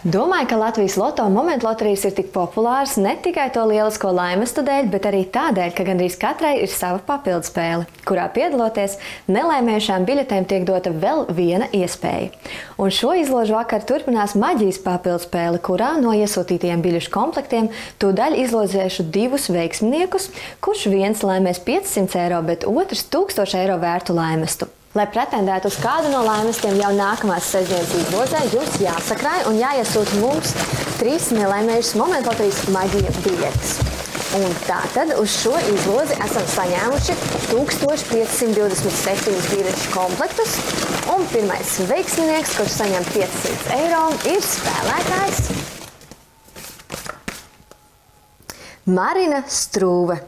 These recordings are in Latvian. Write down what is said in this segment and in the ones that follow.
Domāju, ka Latvijas loto momentu loterijas ir tik populāras ne tikai to lielisko laimestu dēļ, bet arī tādēļ, ka gandrīz katrai ir sava papildspēle, kurā piedaloties nelēmējušām biļetēm tiek dota vēl viena iespēja. Un šo izložu vakar turpinās maģijas papildspēle, kurā no iesūtītajiem biļešu komplektiem tūdaļ izlozēšu divus veiksminiekus, kurš viens laimēs 500 eiro, bet otrs 1000 eiro vērtu laimestu. Lai pretendētu uz kādu no laimestiem jau nākamās sestdienas izlozē, jums jāsakrāj un jāiesūta mums trīs nelēmējušas momentu loterijas maģija biļetes. Un tātad uz šo izlozi esam saņēmuši 1527 biļešu komplektus. Un pirmais veiksminieks, kurš saņem 500 eiro, ir spēlētājs Marina Strūve.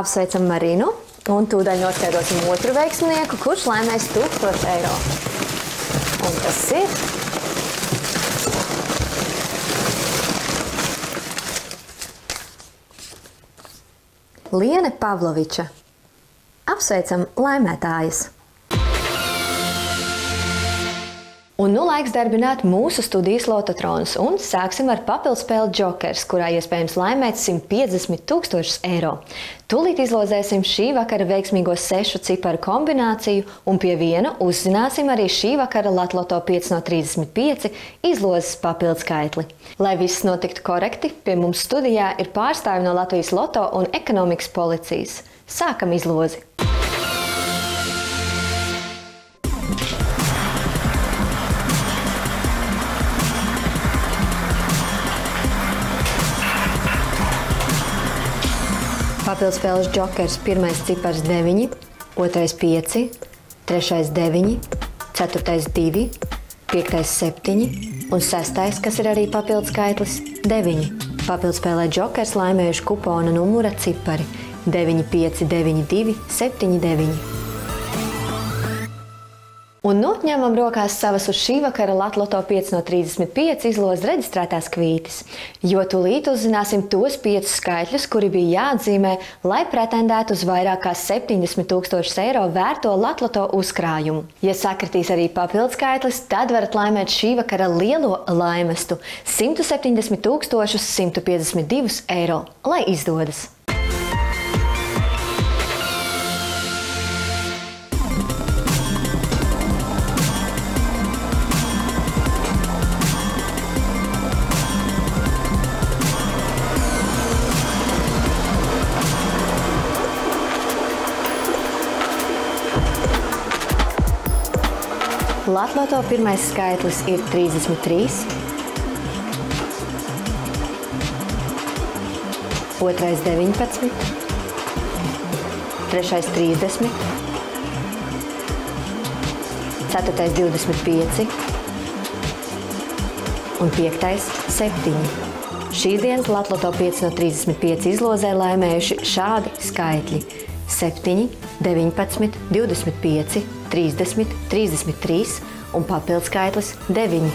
Apsveicam Marinu! Un tūdaļ noskaidrosim otru veiksmnieku, kurš laimēs 1000 eiro. Un tas ir. Liene Pavloviča. Apsveicam laimētājas! Un nu laiks darbināt mūsu studijas lototronus, un sāksim ar papildspēli Jokers, kurā iespējams laimēt 150 tūkstošus eiro. Tūlīt izlozēsim šī vakara veiksmīgo sešu ciparu kombināciju, un pie viena uzzināsim arī šī vakara Latloto 5 no 35 izlozes papildskaitli. Lai viss notiktu korekti, pie mums studijā ir pārstāvi no Latvijas Loto un ekonomikas policijas. Sākam izlozi! Papildspēles jokers pirmais cipars 9, otrais 5, trešais 9, ceturtais 2, piektais 7 un sestais, kas ir arī papildus skaitlis 9. Papildspēlē jokers laimējuši kupona numura cipari 9592 79. Un nu ņemam rokās savas uz šī vakara Latloto 5 no 35 izlozes reģistrētās kvītis, jo tūlīt uzzināsim tos piecus skaitļus, kuri bija jāatzīmē, lai pretendētu uz vairāk kā 70 tūkstošus eiro vērto Latloto uzkrājumu. Ja sakritīs arī papildskaitlis, tad varat laimēt šī vakara lielo laimestu - 170 152 eiro, lai izdodas! Latvijas pirmais skaitlis ir 33, otrais 19, trešais 30, ceturtais 25 un piektais 7. Šīs dienas Latvijas 5 no 35 izlozē laimējuši šādi skaitļi - 7, 19, 25, 30, 33 un papildus skaitlis 9.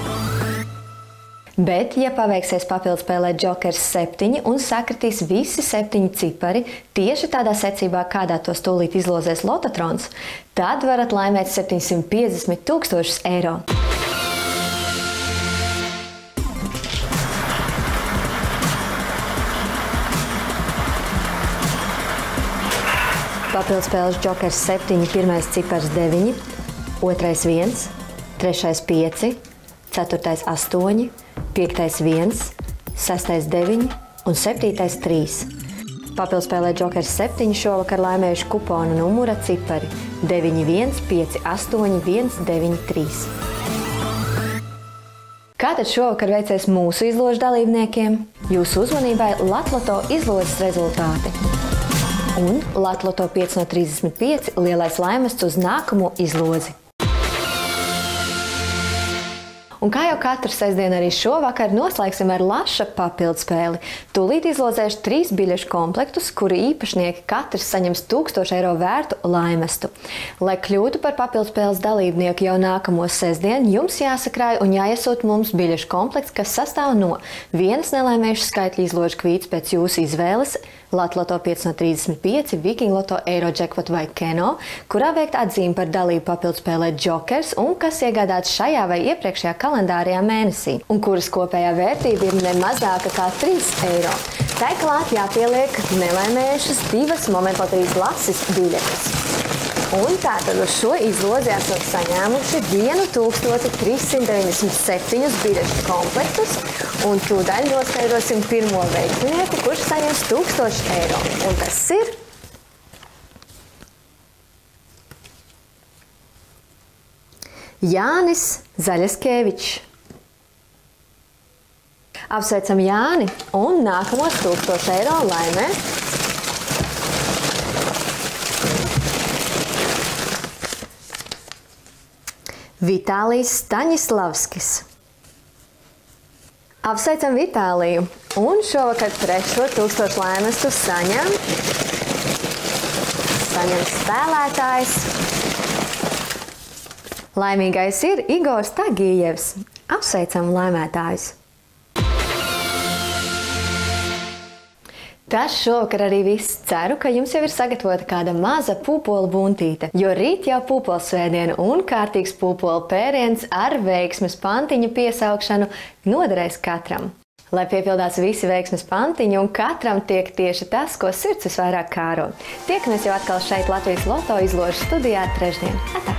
Bet, ja paveiksies papildus spēlēt Jokers 7 un sakritīs visi septiņi cipari tieši tādā secībā, kādā to stūlīt izlozēs Lototrons, tad varat laimēt 750 tūkstošus eiro. Papildspēles Jokers 7, pirmais cipars 9, otrais 1, trešais 5, ceturtais 8, piektais 1, sestais 9 un septītais 3. Papildspēlē Jokers 7 šovakar laimējuši kuponu numura cipari 9158193. Kā tad šovakar veicies mūsu izložu dalībniekiem? Jūsu uzmanībai Latloto izložas rezultāti! Un Latvijas 5 no 35 lielais laimests uz nākamo izlozi. Un kā jau katru sestdienu, arī šovakar noslēgsim ar laša papildspēli. Tūlīt izlozēšu trīs biļešu komplektus, kuri īpašnieki katrs saņems 1000 eiro vērtu laimestu. Lai kļūtu par papildspēles dalībnieku jau nākamo sestdienu, jums jāsakrāj un jāiesūt mums biļešu komplekts, kas sastāv no vienas nelaimējušas skaitļa izložu kvīts pēc jūsu izvēles, Latvijas 5 no 35, Viking Loto, Eirojackpot vai Keno, kurā veikt atzīme par dalību papildspēlē Jokers un kas iegādāts šajā vai iepriekšējā kalendārajā mēnesī, un kuras kopējā vērtība ir ne mazāka kā 3 eiro. Tā klāt jāpieliek nelaimējušas divas momentlotīs lasis biļetes. Un tātad uz šo izlozi esam saņēmuši 1397 biļešu komplektus, un tūdaļ noskaidrosim pirmo veiksmnieku, kurš saņems 1000 eiro. Un tas ir Jānis Zaļaskevičs. Apsveicam Jāni un nākamos 1000 eiro laimē. Vitālijs Staņislavskis. Apsveicam Vitāliju! Un šovakar trešo tūkstošu laimestu saņem, saņem spēlētājs. Laimīgais ir Igors Tagījevs. Apsveicam laimētājus! Tas šovakar arī viss. Ceru, ka jums jau ir sagatavota kāda maza pūpola buntīte, jo rīt jau pūpola svētdiena un kārtīgs pūpola pēriens ar veiksmes pantiņu piesaukšanu noderēs katram. Lai piepildās visi veiksmes pantiņi un katram tiek tieši tas, ko sirds visvairāk kāro. Tiekamies jau atkal šeit Latvijas Loto izložu studijā trešdien. Atā!